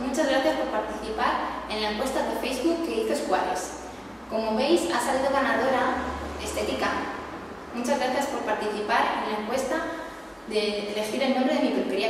muchas gracias por participar en la encuesta de Facebook que hizo Squares. Como veis, ha salido ganadora Estética. Muchas gracias por participar en la encuesta de elegir el nombre de mi peluquería.